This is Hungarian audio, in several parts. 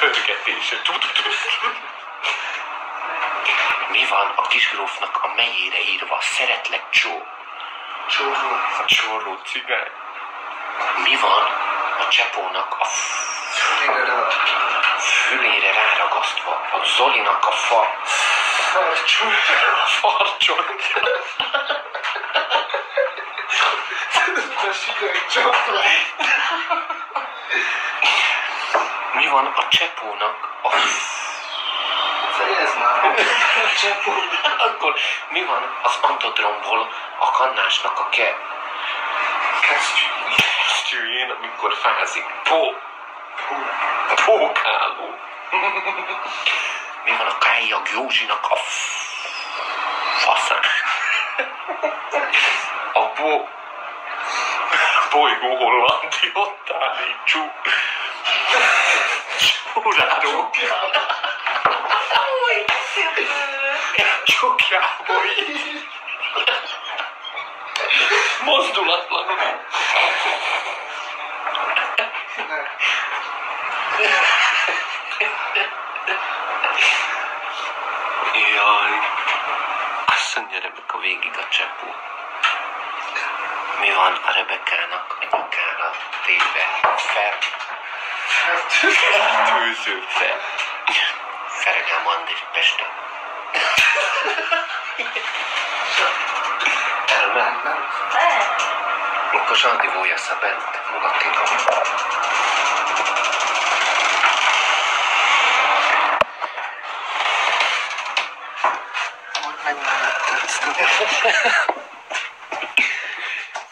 Pörgetése. Mi van a kisgrófnak a melyére írva? Szeretlek csó. Csóró. A csóró cigány. Mi van a csepónak a Fülére ráragasztva? A Zolinak a fa farcsú. farcsontja. A sideg csapra. Mi van a csepónak a Fejezd már. Csapó. Akkor mi van az antodromból a kannásnak a ke Kesztyű. kesztyűjén, amikor fázik? Pó, pókáló. mi van a kájjag Józsinak a faszán? A bó... Bolygó hollandi ott állítsú. Csóráró. Csukjából így. Mozdulatlanul. Jaj, azt mondja Rebeka végig a csepó. Mi van a Rebekának a nyakára téve? Fel. Fergám Andris Peste. Elment. Nem. Akkor Zsandi Vójasz a bent mulatino.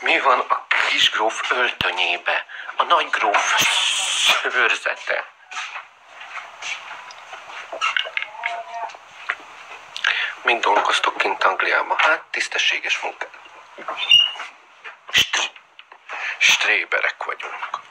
Mi van a kisgróf öltönyébe? A nagygróf szőrzete. Mind dolgoztok kint Angliában? Hát, tisztességes munka. Str- stréberek vagyunk.